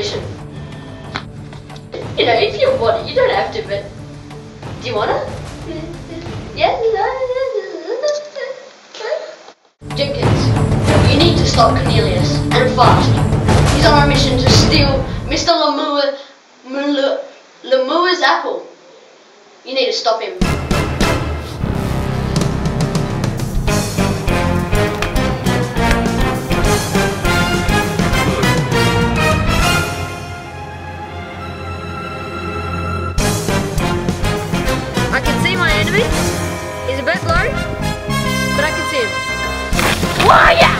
You know, if you want it, you don't have to, but do you want it? Yes. Jenkins, you need to stop Cornelius, and fast. He's on a mission to steal Mr. Lemur, Lemur's apple. You need to stop him. He's a bit low, but I can see him. Warrior!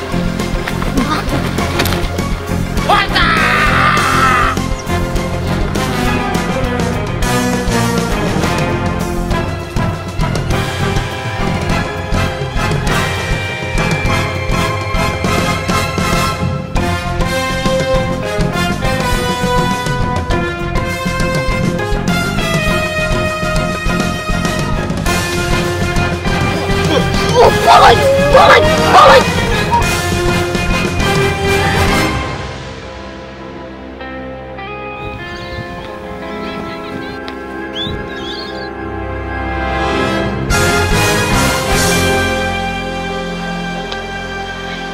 Falling! Falling!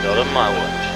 Not on my watch.